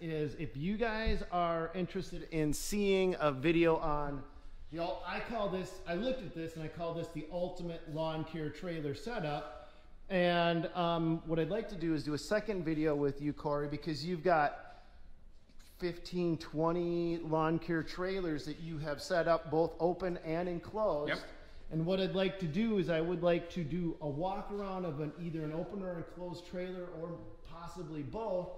is if you guys are interested in seeing a video on the I call this I looked at this and I call this the ultimate lawn care trailer setup. And um, what I'd like to do is do a second video with you, Corey, because you've got 15, 20 lawn care trailers that you have set up both open and enclosed. Yep. And what I'd like to do is I would like to do a walk around of an either an open or enclosed trailer or possibly both.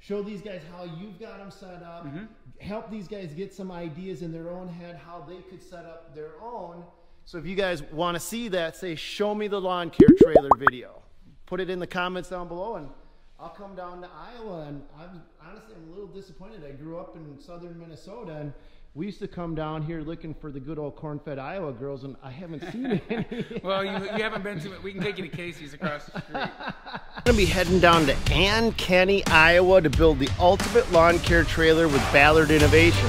Show these guys how you've got them set up. Mm-hmm. Help these guys get some ideas in their own head how they could set up their own. So if you guys want to see that, say show me the lawn care trailer video. Put it in the comments down below and I'll come down to Iowa and I'm honestly I'm a little disappointed. I grew up in southern Minnesota and we used to come down here looking for the good old corn-fed Iowa girls, and I haven't seen any. Well, you, you haven't been to it. We can take you to Casey's across the street. I'm gonna be heading down to Ankeny, Iowa, to build the ultimate lawn care trailer with Ballard Innovation.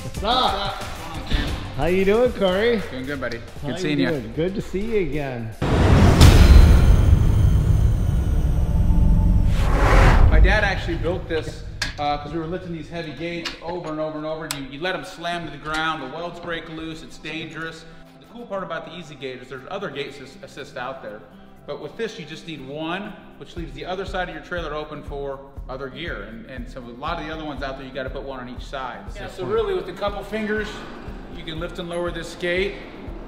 What's up? How you doing, Corey? Doing good, buddy. How Good seeing you. doing? Good to see you again. Dad actually built this because we were lifting these heavy gates over and over and over. You, you let them slam to the ground, the welds break loose, it's dangerous. The cool part about the EZ Gate is there's other gate assist- assist out there. But with this, you just need one, which leaves the other side of your trailer open for other gear. And, and so a lot of the other ones out there, you got to put one on each side. Yeah, so really, with a couple fingers, you can lift and lower this gate.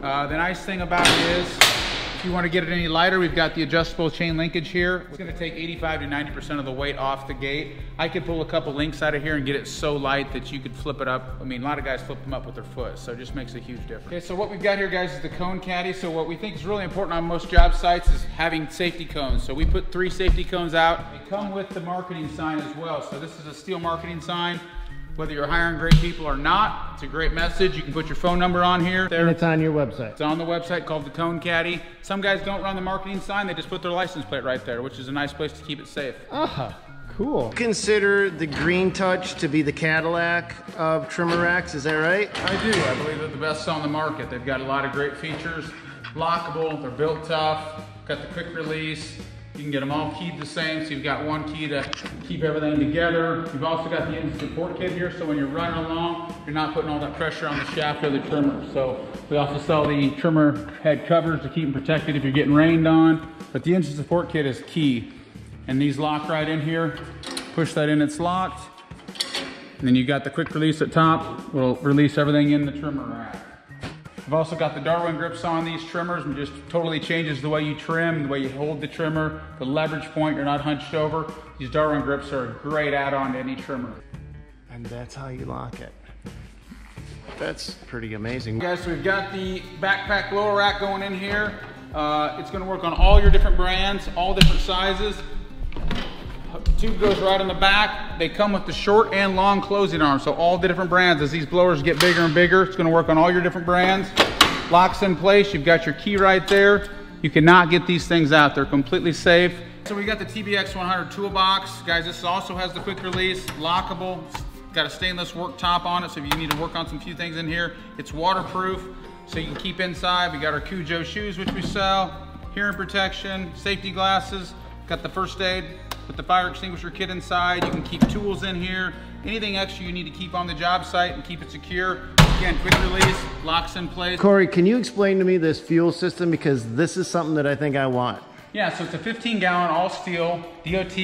Uh, the nice thing about it is, if you want to get it any lighter, we've got the adjustable chain linkage here. It's going to take 85 to 90% of the weight off the gate. I could pull a couple links out of here and get it so light that you could flip it up. I mean, a lot of guys flip them up with their foot, so it just makes a huge difference. Okay, so what we've got here, guys, is the cone caddy. So what we think is really important on most job sites is having safety cones. So we put three safety cones out. They come with the marketing sign as well. So this is a steel marketing sign. Whether you're hiring great people or not, it's a great message. You can put your phone number on here. There. And it's on your website. It's on the website called the Cone Caddy. Some guys don't run the marketing sign, they just put their license plate right there, which is a nice place to keep it safe. Ah, uh -huh. cool. Consider the Green Touch to be the Cadillac of trimmer racks, is that right? I do. I believe they're the best on the market. They've got a lot of great features. Lockable, they're built tough, got the quick release. You can get them all keyed the same, so you've got one key to keep everything together. You've also got the engine support kit here, so when you're running along, you're not putting all that pressure on the shaft of the trimmer. So we also sell the trimmer head covers to keep them protected if you're getting rained on. But the engine support kit is key. And these lock right in here. Push that in, it's locked. And then you got the quick release at top. Will release everything in the trimmer rack. I've also got the Darwin grips on these trimmers and just totally changes the way you trim, the way you hold the trimmer, the leverage point, you're not hunched over. These Darwin grips are a great add-on to any trimmer. And that's how you lock it. That's pretty amazing. Guys, so we've got the backpack blower rack going in here. Uh, it's gonna work on all your different brands, all different sizes. Tube goes right on the back. They come with the short and long closing arms, so all the different brands. As these blowers get bigger and bigger, it's gonna work on all your different brands. Locks in place, you've got your key right there. You cannot get these things out, they're completely safe. So we got the TBX 100 toolbox. Guys, this also has the quick release, lockable. Got a stainless work top on it, so if you need to work on some few things in here, it's waterproof, so you can keep inside. We got our Kujo shoes, which we sell, hearing protection, safety glasses, got the first aid with the fire extinguisher kit inside. You can keep tools in here, anything extra you need to keep on the job site and keep it secure. Again, quick release, locks in place. Corey, can you explain to me this fuel system? Because this is something that I think I want. Yeah, so it's a 15 gallon all steel, DOT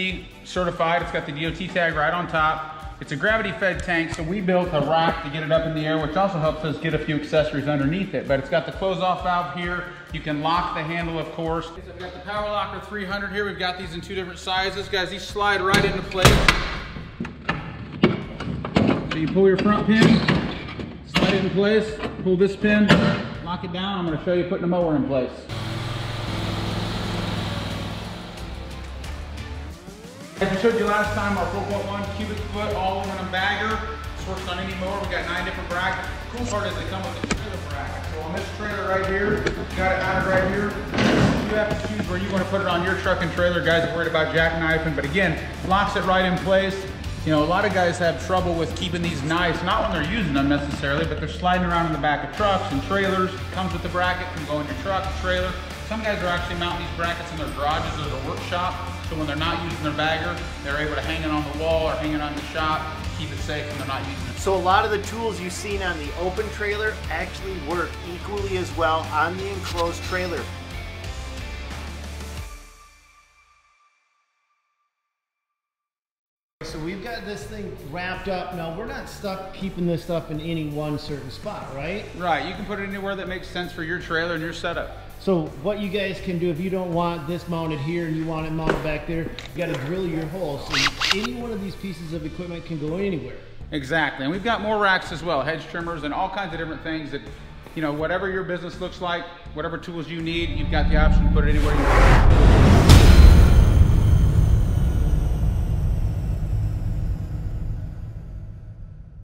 certified. It's got the DOT tag right on top. It's a gravity fed tank, so we built a rack to get it up in the air, which also helps us get a few accessories underneath it. But it's got the close off valve here. You can lock the handle, of course. So we've got the Power Locker 300 here. We've got these in two different sizes. Guys, these slide right into place. So you pull your front pin, slide it in place, pull this pin, lock it down. I'm gonna show you putting the mower in place. As I showed you last time, our 4.1 cubic foot all aluminum bagger. This works on any mower. We got nine different brackets. The cool part is they come with a trailer bracket. So on this trailer right here, got it mounted right here. You have to choose where you want to put it on your truck and trailer. Guys are worried about jackknifing, but again, locks it right in place. You know, a lot of guys have trouble with keeping these nice, not when they're using them necessarily, but they're sliding around in the back of trucks and trailers. Comes with the bracket, can go in your truck, trailer. Some guys are actually mounting these brackets in their garages or their workshop, so when they're not using their bagger, they're able to hang it on the wall or hang it on the shop, keep it safe when they're not using it. So a lot of the tools you've seen on the open trailer actually work equally as well on the enclosed trailer. So we've got this thing wrapped up. Now we're not stuck keeping this stuff in any one certain spot, right? Right, you can put it anywhere that makes sense for your trailer and your setup. So what you guys can do if you don't want this mounted here and you want it mounted back there, you got to drill your hole. So any one of these pieces of equipment can go anywhere. Exactly, and we've got more racks as well, hedge trimmers and all kinds of different things that, you know, whatever your business looks like, whatever tools you need, you've got the option to put it anywhere you want.